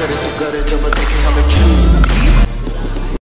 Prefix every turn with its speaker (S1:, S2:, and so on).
S1: credit, the gutter, never thinking I'm a Jew.